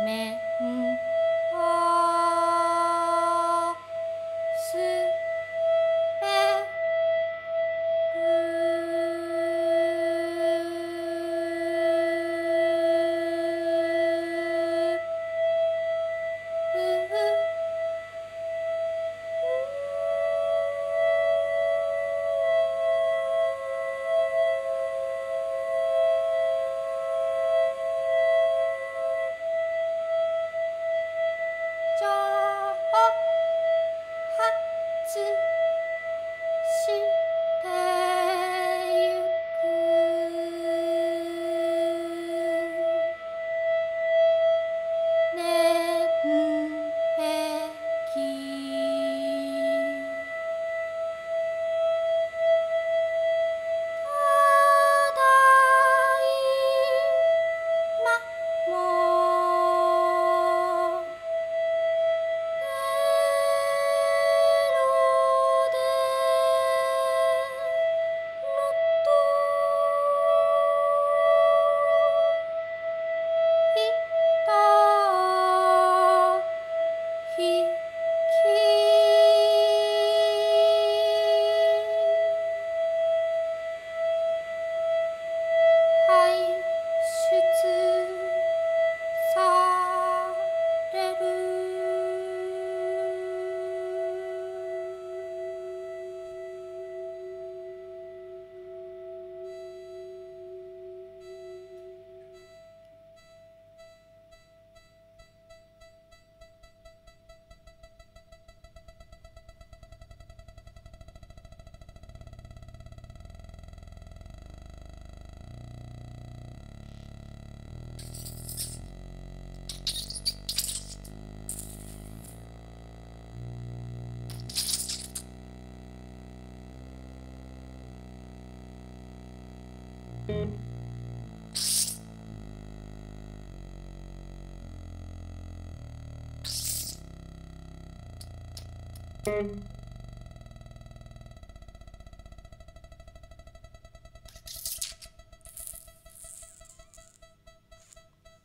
mẹ ừ.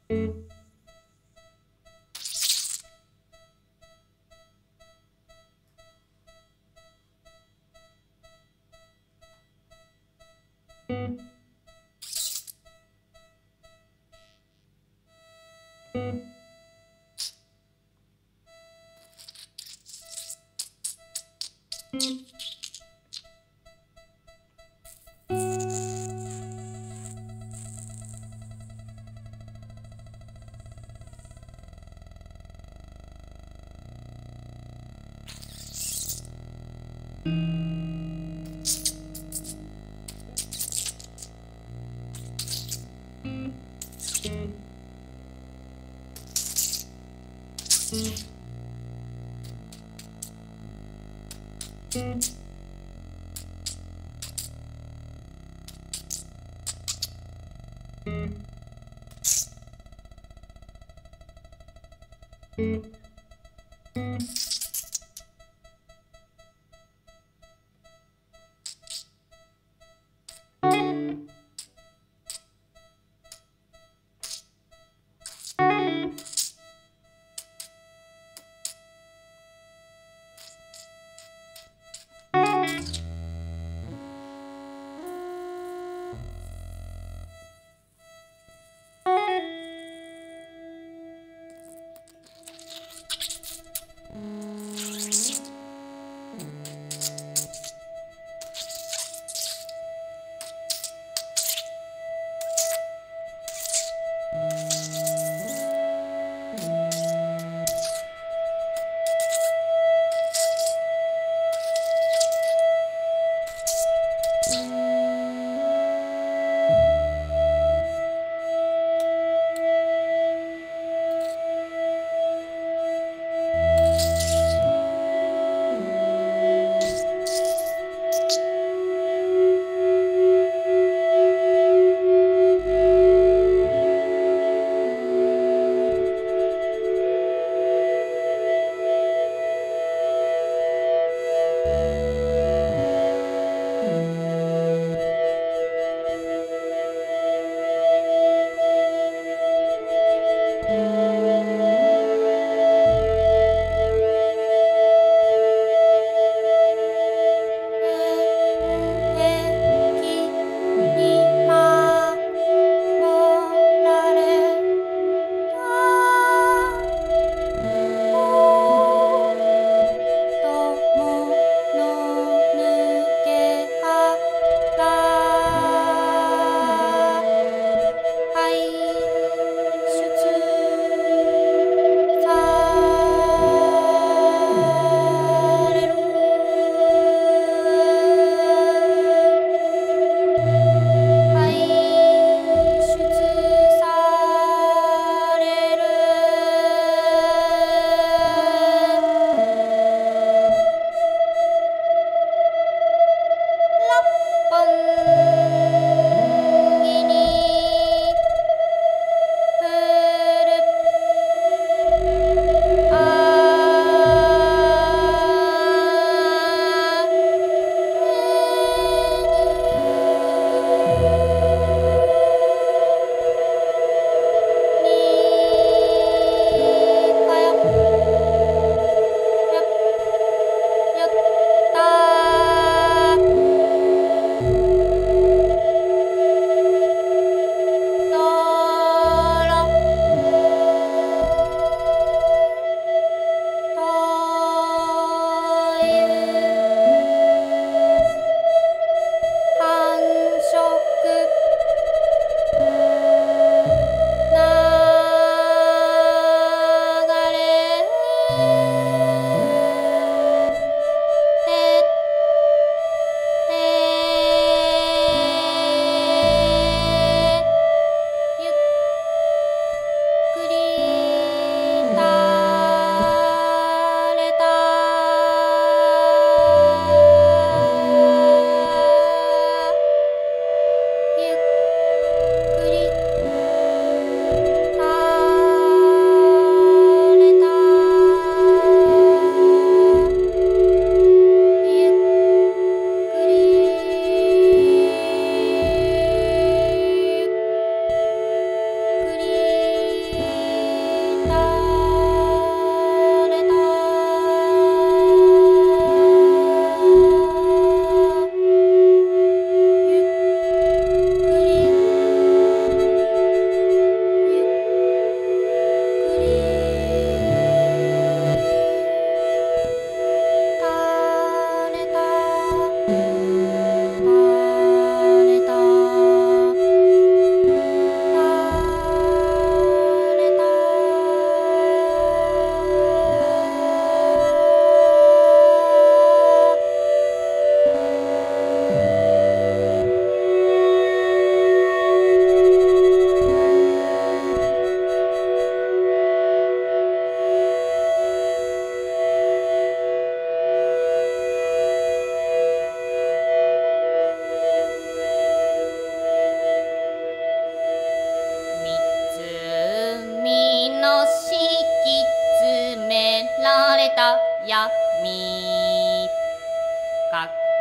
thank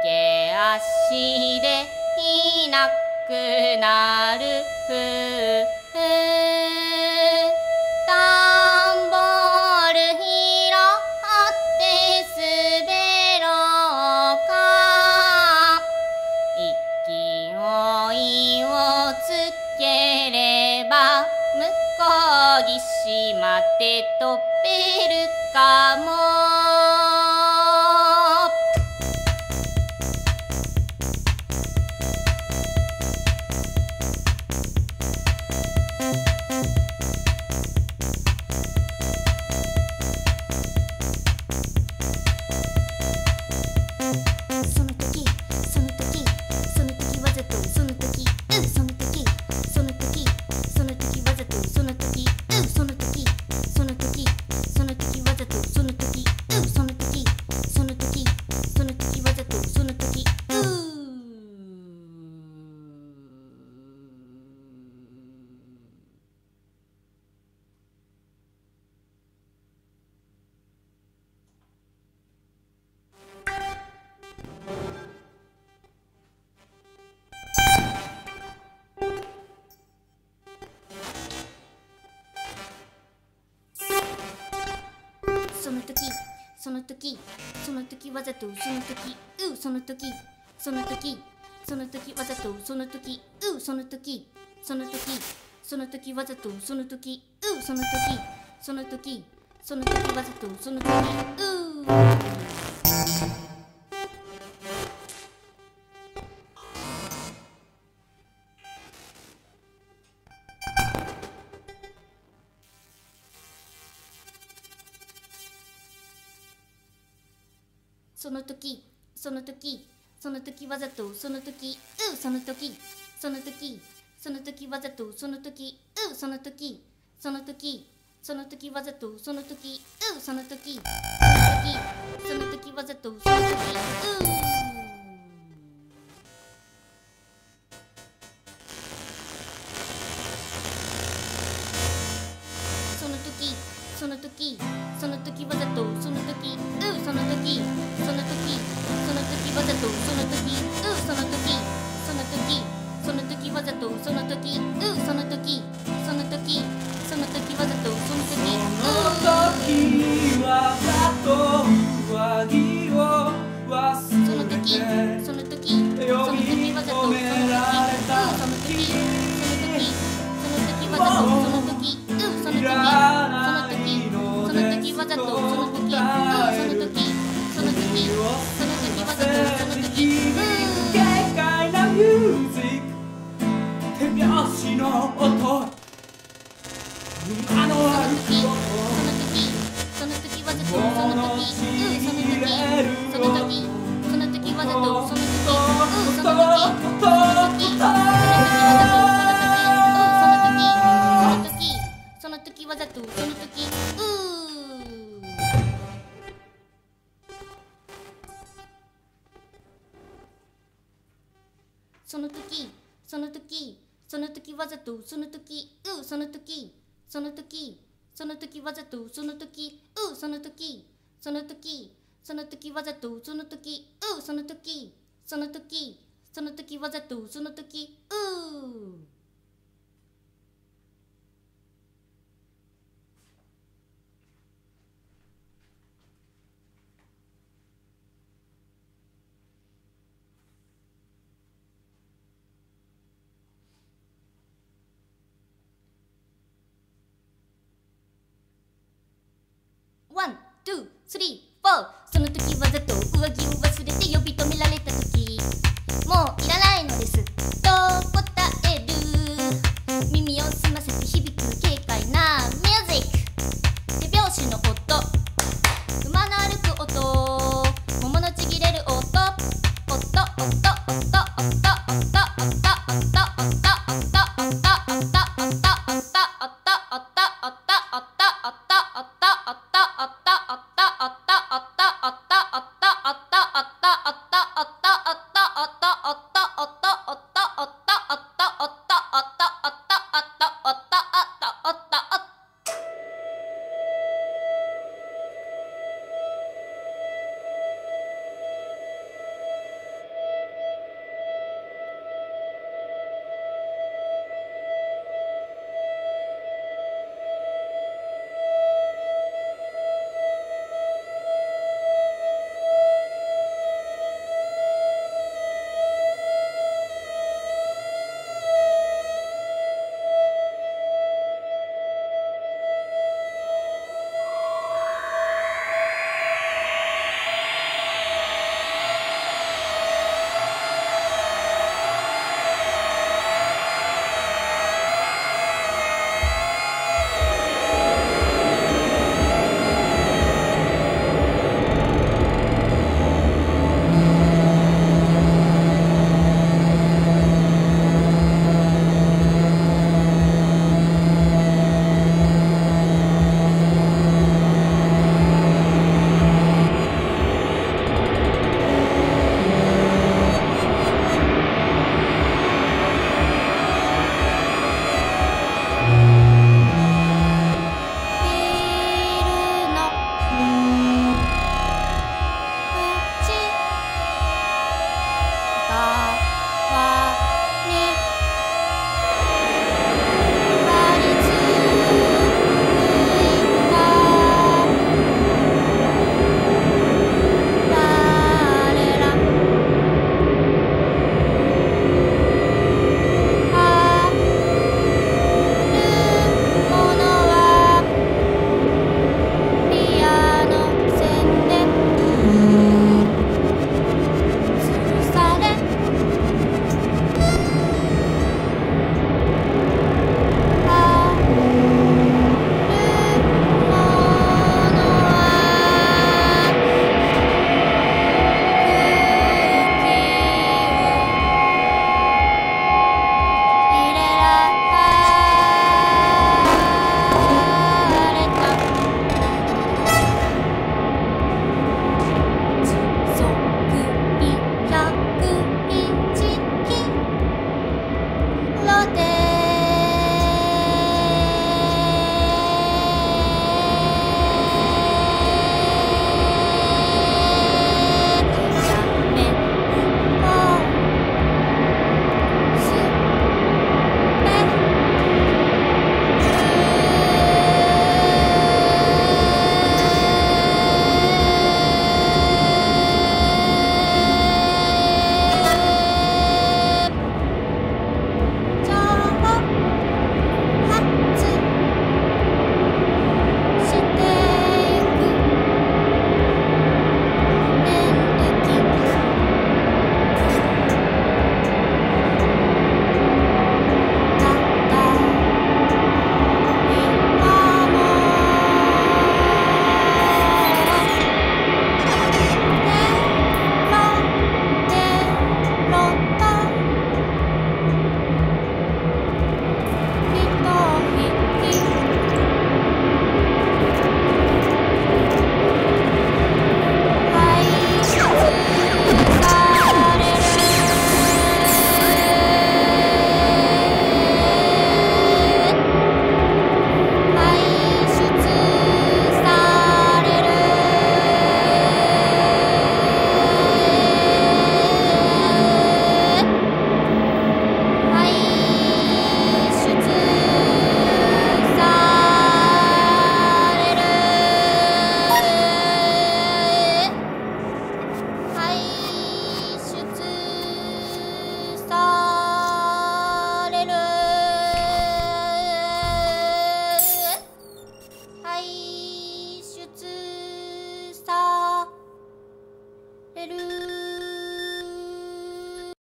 け足でいなくなるふう。その時その時わざとその時うその時その時その時わざとその時うその時その時その時わざとその時うその時その時その時わざとその時う。その時その時その時わざとその時うその時その時その時わざとその時うその時その時その時わざとその時うその時その時その時わざとその時う。ざとその時うその時その時その時わざとその時うその時その時その時わざとその時う時はざと上着を忘その時れてその時その時わざとその時うその時その時その時わざとその時うその時その時その時わざとその時 I'm その時その時わざとその時うその時その時その時わざとその時うその時その時その時わざとその時う。